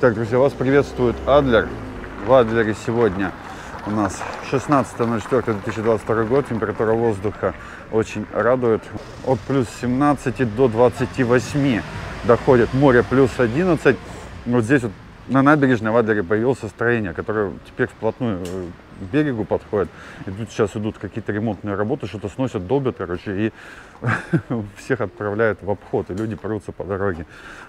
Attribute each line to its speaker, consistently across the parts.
Speaker 1: Так, друзья, вас приветствует Адлер. В Адлере сегодня у нас 16.04.2022 год. Температура воздуха очень радует. От плюс 17 до 28 доходит. Море плюс 11. Вот здесь вот на набережной в Адлере появилось строение, которое теперь вплотную э, к берегу подходит. И тут сейчас идут какие-то ремонтные работы, что-то сносят, долбят, короче, и всех отправляют в обход, и люди прутся по дороге.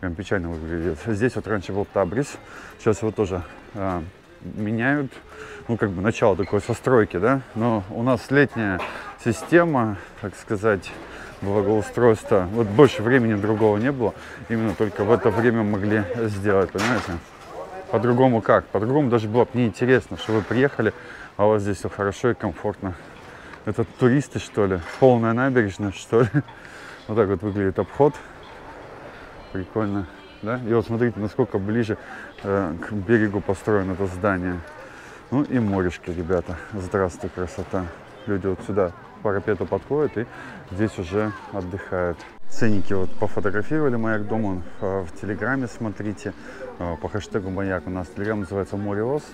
Speaker 1: Прям печально выглядит. Здесь вот раньше был Табрис, сейчас его тоже а, меняют, ну, как бы начало такой состройки, да, но у нас летняя система, так сказать, благоустройства, вот больше времени другого не было, именно только в это время могли сделать, понимаете? По-другому как? По-другому даже было бы неинтересно, что вы приехали, а у вас здесь все хорошо и комфортно. Это туристы, что ли? Полная набережная, что ли? Вот так вот выглядит обход. Прикольно, да? И вот смотрите, насколько ближе э, к берегу построено это здание. Ну и морешки, ребята. Здравствуй, красота. Люди вот сюда парапету подходят и здесь уже отдыхают. Ценники вот пофотографировали маяк дома в Телеграме, смотрите, по хэштегу маяк у нас Телеграм называется Мориос.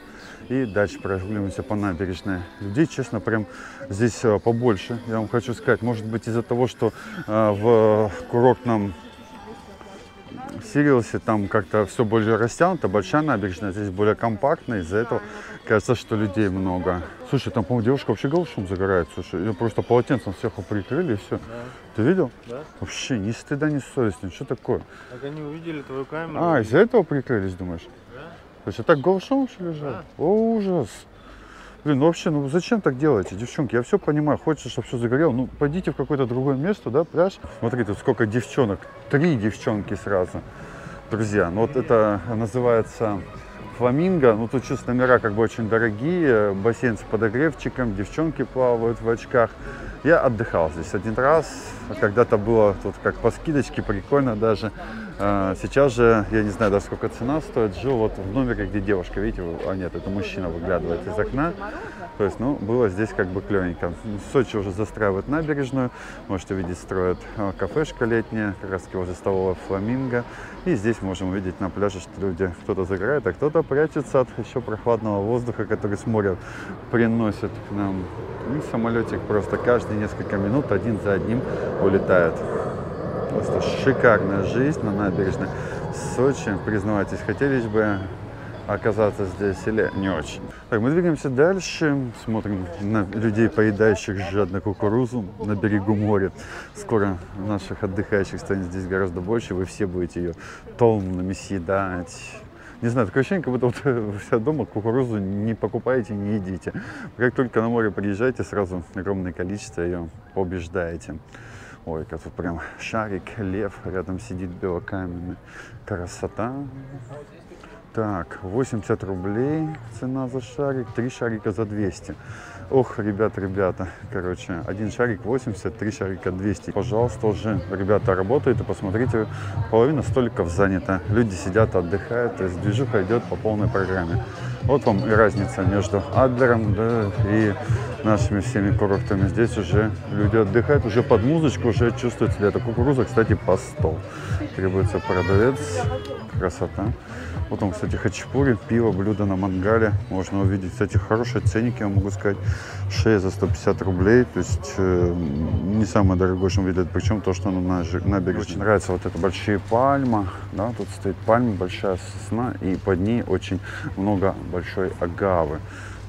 Speaker 1: И дальше прогуливаемся по набережной. Людей, честно, прям здесь побольше. Я вам хочу сказать, может быть из-за того, что в курортном Сириусе там как-то все более растянуто, большая набережная, здесь более компактная, из-за этого кажется, что людей много. Слушай, там, по-моему, девушка вообще голышом загорает, слушай, ее просто полотенцем сверху прикрыли и все. Да. Ты видел?
Speaker 2: Да.
Speaker 1: Вообще, ни стыда, ни совести, что такое?
Speaker 2: Так они увидели твою камеру.
Speaker 1: А, из-за этого прикрылись, думаешь?
Speaker 2: Да.
Speaker 1: То есть, а так голышом вообще лежат?
Speaker 2: Да.
Speaker 1: О, ужас. Блин, ну вообще, ну зачем так делаете, девчонки? Я все понимаю, хочется, чтобы все загорело. Ну, пойдите в какое-то другое место, да, пляж. Смотри, тут сколько девчонок. Три девчонки сразу. Друзья, ну вот это называется фламинго. Ну, тут чувство номера как бы очень дорогие. Бассейн с подогревчиком, девчонки плавают в очках. Я отдыхал здесь один раз. Когда-то было тут как по скидочке, прикольно даже. А, сейчас же, я не знаю даже сколько цена стоит, жил вот в номере, где девушка, видите, а нет, это мужчина выглядывает из окна. То есть, ну, было здесь как бы клевенько. Сочи уже застраивают набережную, можете видеть, строят а, кафешка летняя, как раз таки возле столовая фламинго. И здесь можем увидеть на пляже, что люди, кто-то загорает, а кто-то прячется от еще прохладного воздуха, который с моря приносит к нам. И самолетик просто каждые несколько минут один за одним улетает. Просто шикарная жизнь на набережной Сочи. Признавайтесь, хотели бы оказаться здесь или не очень. Так, мы двигаемся дальше, смотрим на людей, поедающих жадно кукурузу на берегу моря. Скоро наших отдыхающих станет здесь гораздо больше, вы все будете ее тоннами съедать. Не знаю, такое ощущение, как будто вот вы все дома кукурузу не покупаете, не едите. Как только на море приезжаете, сразу огромное количество ее побеждаете. Ой, как тут прям шарик, лев, рядом сидит белокаменный. Красота. Так, 80 рублей цена за шарик, три шарика за 200. Ох, ребята, ребята, короче, один шарик 80, три шарика 200. Пожалуйста, уже, ребята, работает, и посмотрите, половина столиков занята. Люди сидят, отдыхают, то есть движуха идет по полной программе. Вот вам и разница между Адлером да, и нашими всеми курортами. Здесь уже люди отдыхают, уже под музычку, уже чувствуется ли это кукуруза, кстати, по стол. Требуется продавец, красота. Вот он, кстати, хачапури, пиво, блюдо на мангале. Можно увидеть, кстати, хорошие ценники, я могу сказать. Шея за 150 рублей, то есть э, не самое дорогое, что видят. Причем то, что на набережной. Очень нравится вот эта большая пальма, да, тут стоит пальма, большая сосна, и под ней очень много большой агавы.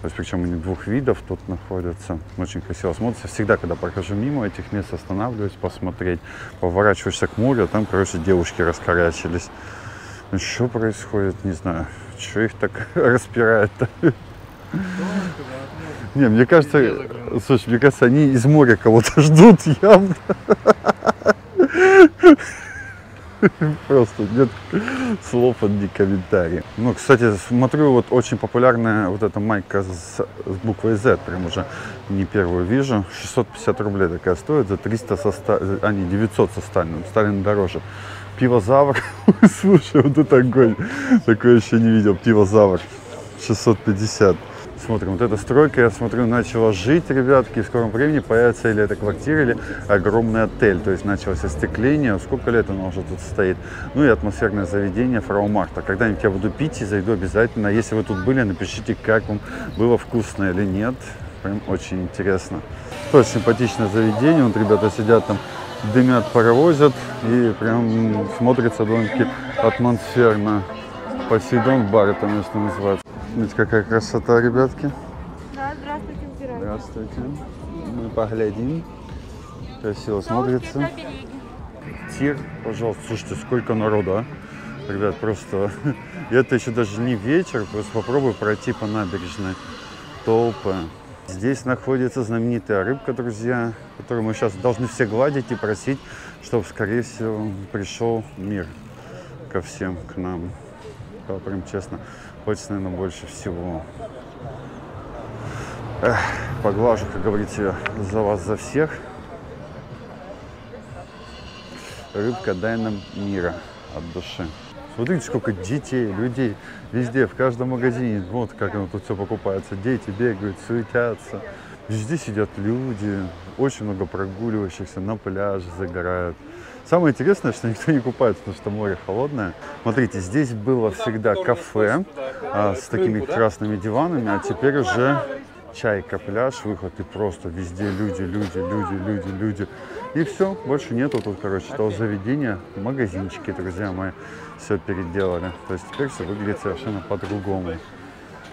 Speaker 1: То есть, причем они двух видов тут находятся. Очень красиво смотрится. Всегда, когда прохожу мимо этих мест, останавливаюсь посмотреть. Поворачиваешься к морю, а там, короче, девушки раскорячились. Что происходит, не знаю. Что их так распирает-то? Не, мне кажется, слушай, мне кажется, они из моря кого-то ждут явно. Просто нет слов, одни комментарии. Ну, кстати, смотрю, вот очень популярная вот эта майка с, с буквой Z, прям уже не первую вижу. 650 рублей такая стоит, за 300 со Сталином, а не 900 со Сталином, Сталин дороже. Пивозавр, слушай, вот это огонь, такое еще не видел, пивозавр, 650. Смотрим, вот эта стройка, я смотрю, начала жить, ребятки, в скором времени появится или это квартира, или огромный отель. То есть началось остекление, сколько лет оно уже тут стоит. Ну и атмосферное заведение Фраумарта. Когда-нибудь я буду пить и зайду обязательно. Если вы тут были, напишите, как вам было вкусно или нет. Прям очень интересно. Тоже симпатичное заведение. Вот ребята сидят там, дымят, паровозят. И прям смотрится довольно-таки атмосферно. Посейдон бар это место называется. Видите, какая красота, ребятки.
Speaker 3: Да, здравствуйте, убирайте.
Speaker 1: Здравствуйте. Мы поглядим. Красиво смотрится. Тир, пожалуйста. Слушайте, сколько народу, а? Ребят, просто... Это еще даже не вечер, просто попробуй пройти по набережной. Толпы. Здесь находится знаменитая рыбка, друзья, которую мы сейчас должны все гладить и просить, чтобы, скорее всего, пришел мир ко всем, к нам. Прям честно, хочется, наверное, больше всего. Эх, поглажу, как говорите, за вас, за всех. Рыбка, дай нам мира от души. Смотрите, сколько детей, людей везде, в каждом магазине. Вот как оно тут все покупается. Дети бегают, суетятся. Везде сидят люди, очень много прогуливающихся на пляже, загорают. Самое интересное, что никто не купается, потому что море холодное. Смотрите, здесь было всегда кафе а, с такими красными диванами, а теперь уже чайка, пляж, выход, и просто везде люди, люди, люди, люди, люди. И все, больше нету тут, короче, того заведения, магазинчики, друзья мои, все переделали. То есть теперь все выглядит совершенно по-другому.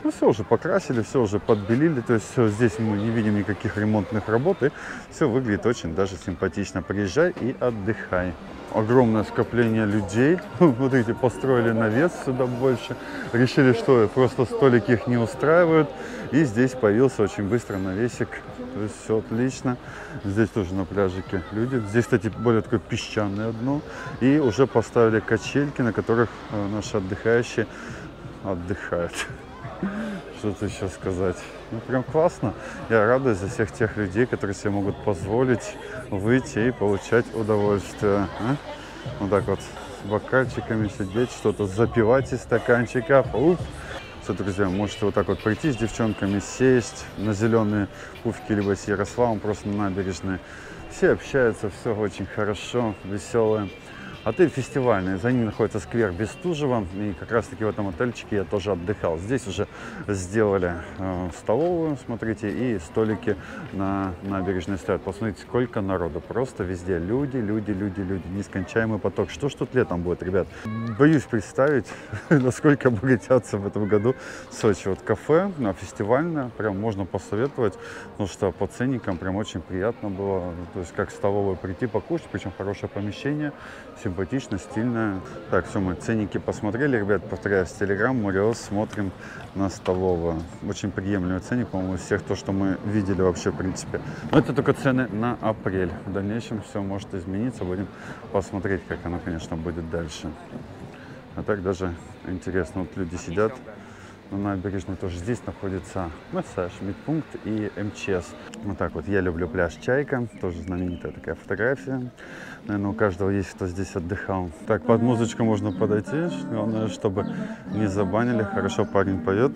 Speaker 1: Ну, все уже покрасили, все уже подбелили, то есть здесь мы не видим никаких ремонтных работ, и все выглядит очень даже симпатично. Приезжай и отдыхай. Огромное скопление людей. Смотрите, построили навес сюда больше. Решили, что просто столики их не устраивают. И здесь появился очень быстро навесик. То есть все отлично. Здесь тоже на пляжике люди. Здесь, кстати, более такое песчаное дно. И уже поставили качельки, на которых э, наши отдыхающие отдыхают. Что-то еще сказать. Ну, прям классно. Я радуюсь за всех тех людей, которые себе могут позволить выйти и получать удовольствие. а? Вот так вот с бокальчиками сидеть, что-то запивать из стаканчиков. Уп. Все, друзья, можете вот так вот прийти с девчонками, сесть на зеленые пуфики, либо с Ярославом, просто на набережной. Все общаются, все очень хорошо, веселое. Отель фестивальный, за ним находится сквер Бестужева, и как раз таки в этом отельчике я тоже отдыхал. Здесь уже сделали э, столовую, смотрите, и столики на набережной стоят. Посмотрите, сколько народу, просто везде люди, люди, люди, люди, нескончаемый поток. Что ж тут летом будет, ребят? Боюсь представить, насколько обогатятся в этом году Сочи. Вот кафе, а, фестивальное, прям можно посоветовать, потому что по ценникам прям очень приятно было, то есть как столовую прийти покушать, причем хорошее помещение, симпатично, стильно. Так, все, мы ценники посмотрели, ребят, повторяю, с Телеграм, Мориос, смотрим на столовую. Очень приемлемый ценник, по-моему, из всех то, что мы видели вообще, в принципе. Но это только цены на апрель. В дальнейшем все может измениться, будем посмотреть, как оно, конечно, будет дальше. А так даже интересно, вот люди сидят на набережной тоже. Здесь находится массаж, медпункт и МЧС. Вот так вот, я люблю пляж Чайка, тоже знаменитая такая фотография. Наверное, у каждого есть, кто здесь отдыхал. Так, под музычку можно подойти, главное, чтобы не забанили. Хорошо парень поет.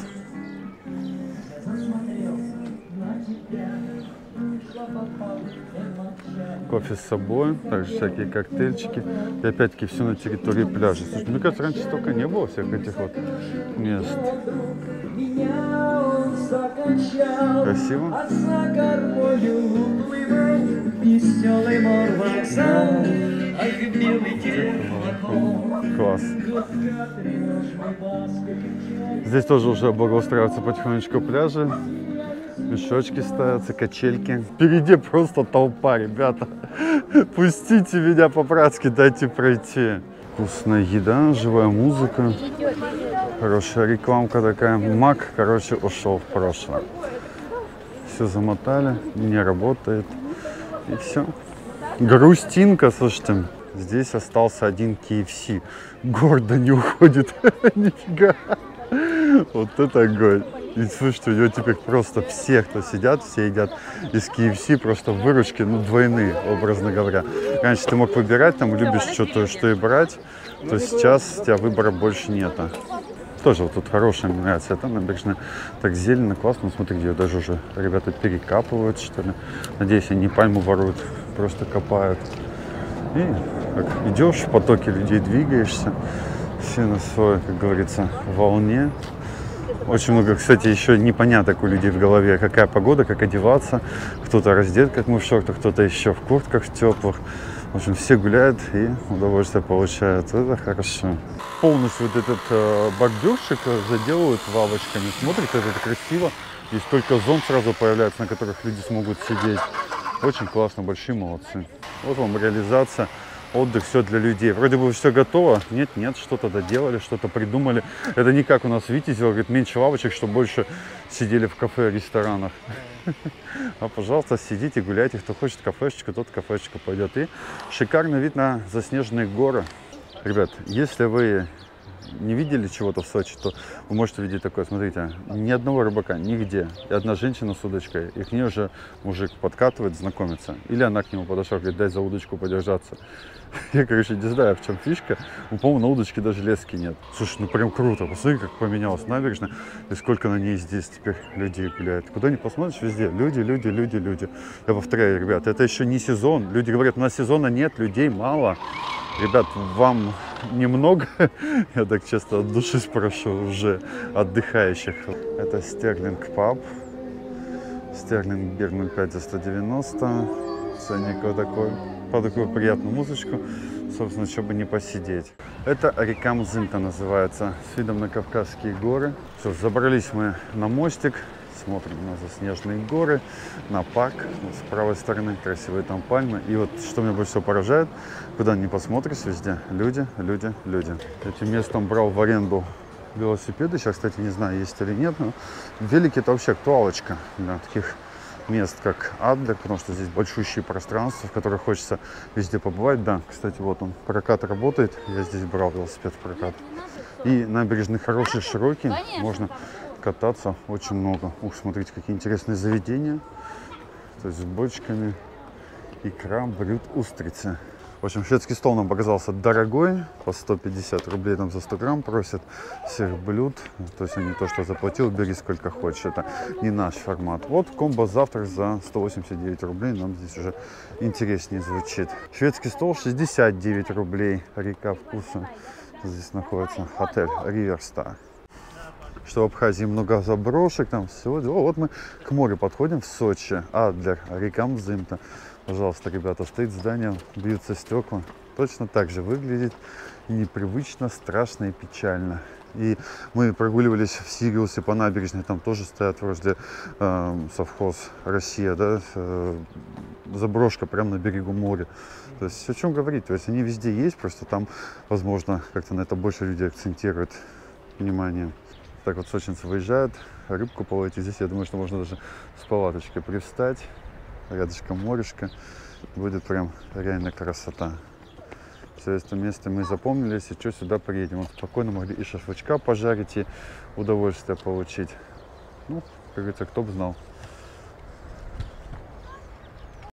Speaker 1: Кофе с собой, также всякие коктейльчики. И опять-таки все на территории пляжа. Слушай, мне кажется, раньше столько не было всех этих вот мест. Красиво. Класс. Здесь тоже уже благоустраиваются потихонечку пляжи. Мешочки ставятся, качельки. Впереди просто толпа, ребята. Пустите меня по-братски, дайте пройти. Вкусная еда, живая музыка. Хорошая рекламка такая. Мак, короче, ушел в прошлое. Все замотали, не работает. И все. Грустинка, слушайте. Здесь остался один KFC. Гордо не уходит. Нифига. Вот это огонь. И него теперь просто все, кто сидят, все едят из KFC, просто выручки, ну, двойные, образно говоря. Раньше ты мог выбирать, там, любишь что-то, что и брать, то сейчас у тебя выбора больше нету. Тоже вот тут хорошая, мне нравится. Это набережная так зелено, классно. Ну, Смотри, ее даже уже ребята перекапывают, что ли. Надеюсь, они не пальму воруют, просто копают. И как идешь в потоке людей, двигаешься. Все на своей, как говорится, волне. Очень много, кстати, еще непоняток у людей в голове, какая погода, как одеваться. Кто-то раздет, как мы в шортах, кто-то еще в куртках теплых. В общем, все гуляют и удовольствие получают. Это хорошо. Полностью вот этот э, бордюрчик заделывают лавочками. Смотрите, это красиво. Здесь только зон сразу появляется, на которых люди смогут сидеть. Очень классно, большие молодцы. Вот вам реализация отдых, все для людей. Вроде бы все готово. Нет, нет, что-то доделали, что-то придумали. Это не как у нас Витязь, говорит, меньше лавочек, чтобы больше сидели в кафе, ресторанах. А, пожалуйста, сидите, гуляйте. Кто хочет кафешечку, тот кафешечку пойдет. И шикарный вид на заснеженные горы. Ребят, если вы не видели чего-то в Сочи, то вы можете видеть такое. Смотрите, ни одного рыбака, нигде. И одна женщина с удочкой, и к ней уже мужик подкатывает, знакомится. Или она к нему подошла, говорит, дай за удочку подержаться. Я, короче, не знаю, в чем фишка. Ну, по-моему, на удочке даже лески нет. Слушай, ну прям круто. Посмотри, как поменялась набережная. И сколько на ней здесь теперь людей гуляет. Куда ни посмотришь, везде люди, люди, люди, люди. Я повторяю, ребят, это еще не сезон. Люди говорят, у нас сезона нет, людей мало. Ребят, вам немного, я так честно от души спрошу уже отдыхающих. Это Стерлинг паб. Стерлинг бир 05 за 190. Ценник вот такой. По такую приятную музычку. Собственно, чтобы не посидеть. Это река Мзымта называется. С видом на Кавказские горы. Все, забрались мы на мостик. Смотрим на заснеженные горы, на. Вот с правой стороны красивые там пальмы. И вот что меня больше всего поражает, куда ни посмотришь, везде люди, люди, люди. Этим местом брал в аренду велосипеды. Сейчас, кстати, не знаю, есть или нет, но велики это вообще актуалочка для таких мест, как Адлер, потому что здесь большущие пространства, в которых хочется везде побывать. Да, кстати, вот он, прокат работает. Я здесь брал велосипед в прокат. И набережный хороший, широкий. Можно кататься очень много. Ух, смотрите, какие интересные заведения. То есть с бочками, икра, блюд, устрицы. В общем, шведский стол нам показался дорогой, по 150 рублей там за 100 грамм просят всех блюд. То есть не то, что заплатил, бери сколько хочешь. Это не наш формат. Вот комбо завтрак за 189 рублей нам здесь уже интереснее звучит. Шведский стол 69 рублей, река вкуса. Здесь находится отель Риверстар что в Абхазии много заброшек, там всего. О, вот мы к морю подходим в Сочи, Адлер, река Мзымта. Пожалуйста, ребята, стоит здание, бьются стекла. Точно так же выглядит непривычно, страшно и печально. И мы прогуливались в Сириусе по набережной, там тоже стоят вроде э, совхоз Россия, да, э, заброшка прямо на берегу моря. То есть о чем говорить, то есть они везде есть, просто там, возможно, как-то на это больше люди акцентируют внимание. Так вот сочинцы выезжают, рыбку половить. Здесь, я думаю, что можно даже с палаточкой привстать. Рядышком морешко. Будет прям реально красота. Все это место мы запомнили, и что сюда приедем. Вот спокойно могли и шашлычка пожарить, и удовольствие получить. Ну, как говорится, кто бы знал.